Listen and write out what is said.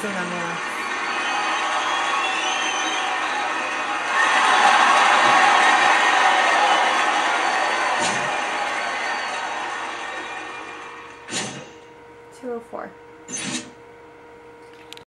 is 没有